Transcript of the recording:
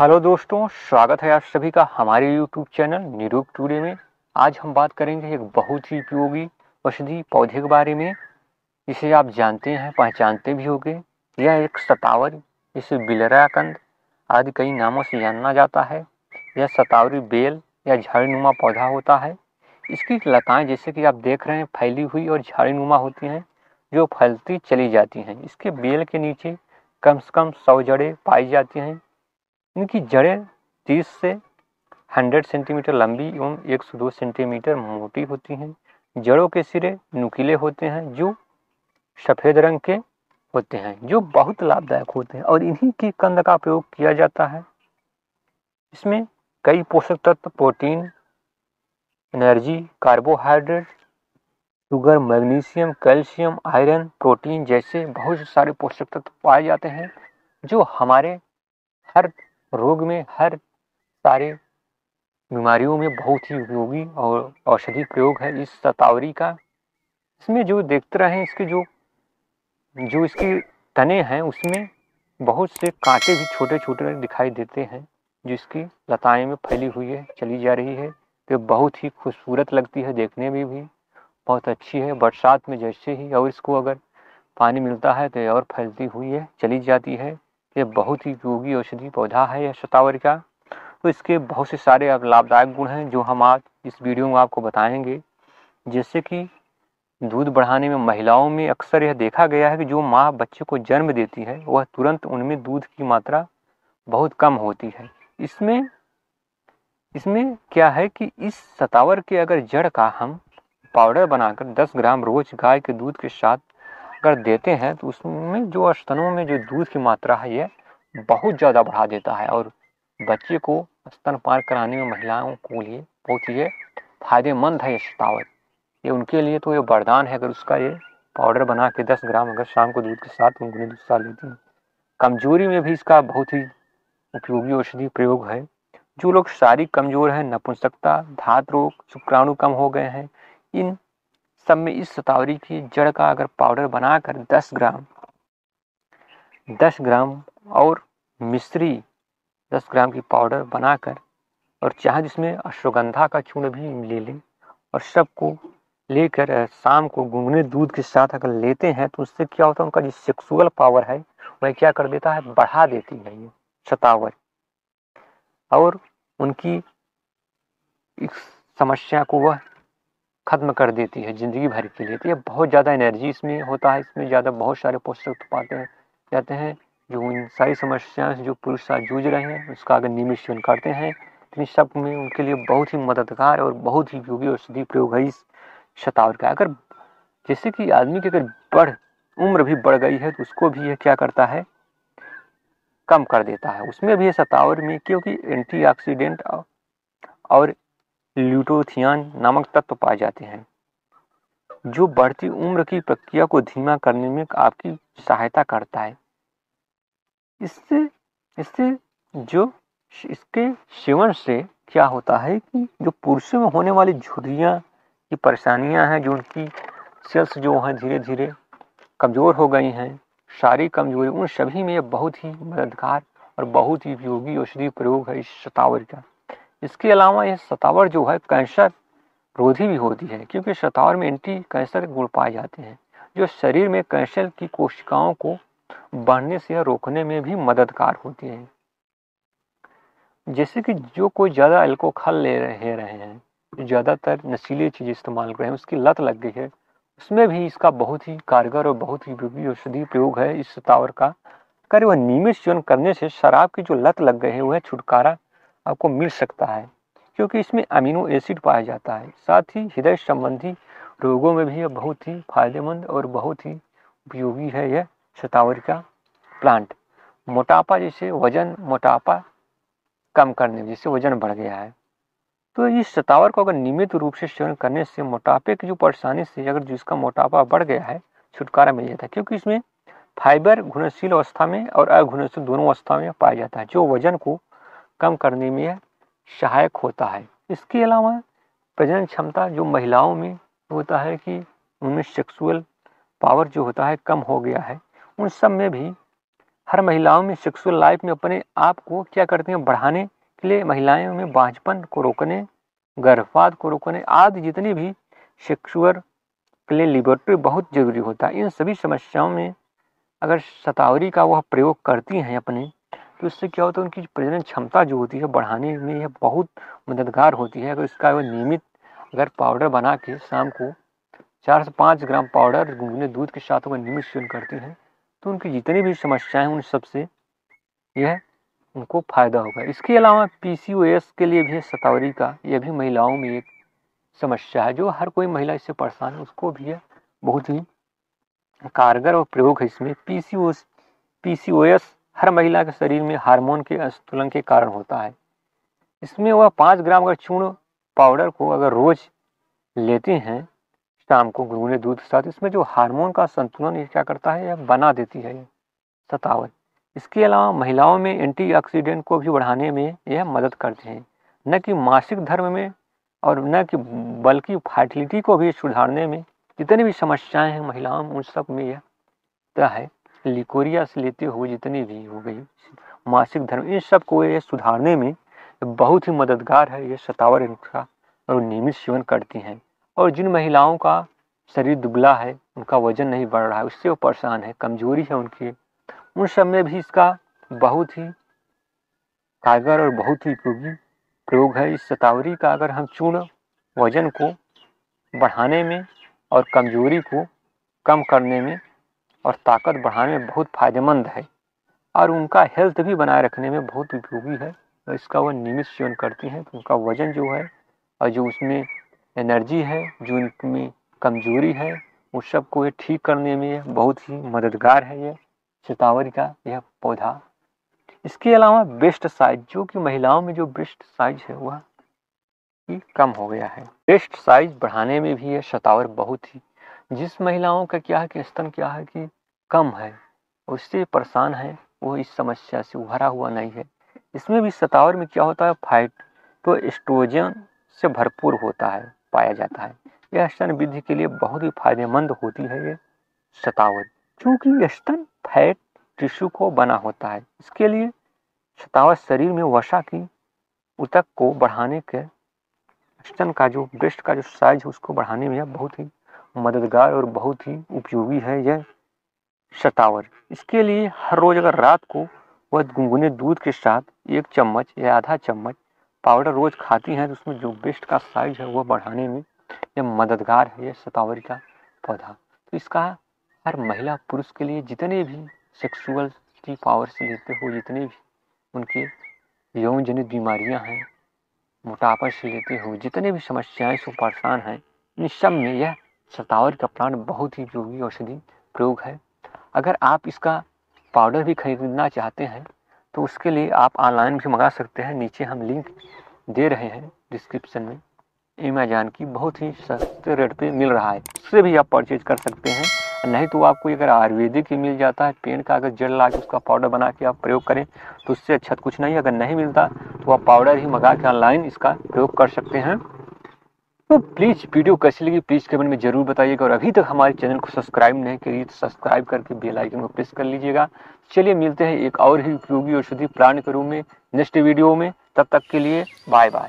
Hello दोस्तों, स्वागत है आप सभी का हमारे यूट्यूब चैनल निरूप टूडे में। आज हम बात करेंगे एक बहुत ही उपयोगी औषधि पौधे के बारे में। इसे आप जानते हैं, पहचानते भी होंगे। यह एक सतावर, जिसे बिलराकंद आदि कई नामों से जाना जाता है। यह सतावरी बेल या झाड़ीनुमा पौधा होता है। इसकी लताएँ जैसे कि आप देख रहे हैं, फैली हुई और झाड़ीनुमा होती हैं, जो फैलती चली जाती हैं। इसके बेल के नीचे कम से कम सौ जड़ें पाई जाती हैं। इनकी जड़ें 30 से 100 सेंटीमीटर लंबी एवं 102 सेंटीमीटर मोटी होती हैं। जड़ों के सिरे नुकीले होते हैं, जो सफ़ेद रंग के होते हैं, जो बहुत लाभदायक होते हैं और इन्हीं की कंद का प्रयोग किया जाता है। इसमें कई पोषक तत्व, protein, energy, carbohydrate, sugar, magnesium, calcium, iron, protein जैसे बहुत सारे पोषक तत्व पाए जाते हैं, जो हमारे हर रोग में हर सारे बीमारियों में बहुत ही उपयोगी और औषधि प्रयोग है इस सतावरी का। इसमें जो देखते रहे, इसके जो जो इसकी तने हैं, उसमें बहुत से कांटे भी छोटे छोटे दिखाई देते हैं, जिसकी लताएँ में फैली हुई है, चली जा रही है। तो बहुत ही खूबसूरत लगती है, देखने में भी बहुत अच्छी है। बरसात में जैसे ही और इसको अगर पानी मिलता है तो और फैलती हुई है, चली जाती है। ये बहुत ही उपयोगी औषधि पौधा है यह शतावरी का। तो इसके बहुत से सारे लाभदायक गुण हैं जो हम आज इस वीडियो में आपको बताएँगे। जैसे कि दूध बढ़ाने में महिलाओं में अक्सर यह देखा गया है कि जो माँ बच्चे को जन्म देती है, वह तुरंत उनमें दूध की मात्रा बहुत कम होती है। इसमें इसमें क्या है कि इस सतावर के अगर जड़ का हम पाउडर बनाकर 10 ग्राम रोज गाय के दूध के साथ अगर देते हैं तो उसमें जो स्तनों में जो दूध की मात्रा है, ये बहुत ज़्यादा बढ़ा देता है और बच्चे को स्तन पार कराने में महिलाओं को लिए बहुत ही फ़ायदेमंद है ये शतावत। ये उनके लिए तो ये वरदान है, अगर उसका ये पाउडर बना के दस ग्राम अगर शाम को दूध के साथ उनको दूध लेती हैं। कमज़ोरी में भी इसका बहुत ही उपयोगी औषधि प्रयोग है। जो लोग शारीरिक कमज़ोर हैं, नपुंसकता, धात रोग, शुक्राणु कम हो गए हैं, इन सब में इस सतावरी की जड़ का अगर पाउडर बनाकर 10 ग्राम 10 ग्राम और मिश्री 10 ग्राम की पाउडर बनाकर और चाहे जिसमें अश्वगंधा का चूर्ण भी ले लें और सबको लेकर शाम को गुनगुने दूध के साथ अगर लेते हैं तो उससे क्या होता है? उनका जो सेक्सुअल पावर है, वह क्या कर देता है? बढ़ा देती है ये शतावर। और उनकी इस समस्या को वह खत्म कर देती है, ज़िंदगी भर के लिए। तो ये बहुत ज़्यादा एनर्जी इसमें होता है, इसमें ज़्यादा बहुत सारे पोषक पाते हैं जाते हैं जो इन सारी समस्याएँ जो पुरुष साथ जूझ रहे हैं, उसका अगर नियमित सेवन करते हैं। तो इन सब में उनके लिए बहुत ही मददगार और बहुत ही उपयोगी औषधि प्रयोग है इस शतावर का। अगर जैसे कि आदमी की अगर बढ़, उम्र भी बढ़ गई है तो उसको भी यह क्या करता है? कम कर देता है। उसमें भी यह सतावर में क्योंकि एंटीऑक्सीडेंट और ल्यूटोथियान नामक तत्व पाए जाते हैं, जो बढ़ती उम्र की प्रक्रिया को धीमा करने में आपकी सहायता करता है। इससे इससे जो, इसके सेवन से क्या होता है कि जो पुरुषों में होने वाली झुर्रियाँ की परेशानियाँ हैं जो उनकी सेल्स जो हैं धीरे धीरे कमज़ोर हो गई हैं सारी कमज़ोरी, उन सभी में यह बहुत ही मददगार और बहुत ही उपयोगी औषधि प्रयोग है इस शतावर का। इसके अलावा यह सतावर जो है, कैंसर रोधी भी होती है, क्योंकि शतावर में एंटी कैंसर गुण पाए जाते हैं, जो शरीर में कैंसर की कोशिकाओं को बढ़ने से रोकने में भी मददगार होती है। जैसे कि जो कोई ज़्यादा अल्कोहल ले रहे रहे हैं ज़्यादातर नशीली चीज़ इस्तेमाल कर रहे हैं, उसकी लत लग गई है, उसमें भी इसका बहुत ही कारगर और बहुत ही औषधि प्रयोग है, इस सतावर का। अगर वह नियमित सेवन करने से शराब की जो लत लग गई है, वह छुटकारा आपको मिल सकता है, क्योंकि इसमें अमीनो एसिड पाया जाता है। साथ ही हृदय संबंधी रोगों में भी यह बहुत ही फ़ायदेमंद और बहुत ही उपयोगी है यह शतावर का प्लांट मोटापा जैसे वज़न, मोटापा कम करने में जैसे वज़न बढ़ गया है। तो इस शतावर को अगर नियमित रूप से सेवन करने से मोटापे की जो परेशानी से अगर जिसका मोटापा बढ़ गया है, छुटकारा मिल जाता है, क्योंकि इसमें फाइबर घुलनशील अवस्था में और अघुलनशील दोनों अवस्था में पाया जाता है, जो वज़न को कम करने में सहायक होता है। इसके अलावा प्रजनन क्षमता जो महिलाओं में होता है कि उनमें सेक्सुअल पावर जो होता है कम हो गया है, उन सब में भी हर महिलाओं में सेक्सुअल लाइफ में अपने आप को क्या करती हैं, बढ़ाने के लिए महिलाएँ में बांझपन को रोकने, गर्भपात को रोकने आदि जितनी भी सेक्सुअल के लिए लिबोरेटरी बहुत ज़रूरी होता है। इन सभी समस्याओं में अगर शतावरी का वह प्रयोग करती हैं अपने तो इससे क्या होता है, उनकी प्रजनन क्षमता जो होती है बढ़ाने में यह बहुत मददगार होती है। अगर इसका वो नियमित अगर पाउडर बना के शाम को चार से पाँच ग्राम पाउडर गुनगुने दूध के साथ अगर नियमित सेवन करती हैं तो उनकी जितनी भी समस्याएँ उन सबसे यह उनको फ़ायदा होगा। इसके अलावा पीसीओएस के लिए भी सतावरी का, यह भी महिलाओं में एक समस्या है, जो हर कोई महिला इससे परेशान है, उसको भी बहुत ही कारगर और प्रयोग है इसमें। P C O P C O PCOS हर महिला के शरीर में हार्मोन के असंतुलन के कारण होता है। इसमें वह पाँच ग्राम अगर चूर्ण पाउडर को अगर रोज लेते हैं, शाम को गुनगुने दूध के साथ, इसमें जो हार्मोन का संतुलन ये क्या करता है, यह बना देती है सतावन इसके अलावा महिलाओं में एंटीऑक्सीडेंट को भी बढ़ाने में यह मदद करते हैं। न कि मासिक धर्म में और न कि बल्कि फर्टिलिटी को भी सुधारने में जितनी भी समस्याएँ हैं महिलाओं में, उन सब में यह है। लिकोरिया से लेते हुए जितनी भी हो गई, मासिक धर्म, इन सबको ये सुधारने में बहुत ही मददगार है ये शतावर इनका और नियमित सेवन करती हैं। और जिन महिलाओं का शरीर दुबला है, उनका वज़न नहीं बढ़ रहा है, उससे वो परेशान है, कमज़ोरी है उनकी। उन सब में भी इसका बहुत ही कारगर और बहुत ही उपयोगी प्रयोग है। इस शतावरी का अगर हम चूर्ण वज़न को बढ़ाने में और कमज़ोरी को कम करने में और ताकत बढ़ाने में बहुत फ़ायदेमंद है। और उनका हेल्थ भी बनाए रखने में बहुत उपयोगी है। और इसका वह नियमित सेवन करती हैं तो उनका वज़न जो है और जो उसमें एनर्जी है, जो उनमें कमज़ोरी है उस सबको ये ठीक करने में बहुत ही मददगार है ये शतावरी का यह पौधा। इसके अलावा बेस्ट साइज़ जो कि महिलाओं में जो बेस्ट साइज़ है, वह कम हो गया है। बेस्ट साइज़ बढ़ाने में भी यह शतावर बहुत ही जिस महिलाओं का क्या है कि स्तन क्या है कि कम है उससे परेशान है, वो इस समस्या से उभरा हुआ नहीं है। इसमें भी सतावर में क्या होता है फाइट तो एस्ट्रोजन से भरपूर होता है, पाया जाता है। यह स्तन वृद्धि के लिए बहुत ही फ़ायदेमंद होती है ये शतावर क्योंकि स्तन फैट टिश्यू को बना होता है। इसके लिए शतावर शरीर में वसा की उतक को बढ़ाने के, स्तन का जो ब्रेस्ट का जो साइज़ है, उसको बढ़ाने में बहुत ही मददगार और बहुत ही उपयोगी है यह शतावर। इसके लिए हर रोज अगर रात को वह गुनगुने दूध के साथ एक चम्मच या आधा चम्मच पाउडर रोज खाती हैं तो उसमें जो बेस्ट का साइज़ है वह बढ़ाने में यह मददगार है यह शतावरी का पौधा। तो इसका हर महिला पुरुष के लिए जितने भी सेक्सुअल की पावर से लेते हो, जितने भी उनके यौन जनित बीमारियाँ हैं, मोटापा से लेते हो, जितने भी समस्याएँ से परेशान हैं, इन सब में यह शतावर का प्लांट बहुत ही उपयोगी औषधि प्रयोग है। अगर आप इसका पाउडर भी खरीदना चाहते हैं तो उसके लिए आप ऑनलाइन भी मंगा सकते हैं। नीचे हम लिंक दे रहे हैं डिस्क्रिप्शन में। अमेजान की बहुत ही सस्ते रेट पे मिल रहा है। उससे भी आप परचेज कर सकते हैं। नहीं तो आपको अगर आयुर्वेदिक ही मिल जाता है, पेन का अगर जड़ ला के उसका पाउडर बना के आप प्रयोग करें तो उससे अच्छा कुछ नहीं। अगर नहीं मिलता तो आप पाउडर ही मंगा के ऑनलाइन इसका प्रयोग कर सकते हैं। तो प्लीज़ वीडियो कैसी लगी प्लीज़ कमेंट में ज़रूर बताइएगा और अभी तक हमारे चैनल को सब्सक्राइब नहीं करिए तो सब्सक्राइब करके बेल आइकन को प्रेस कर लीजिएगा। चलिए मिलते हैं एक और ही उपयोगी औषधि प्राण के रूप में नेक्स्ट वीडियो में, तब तक के लिए बाय बाय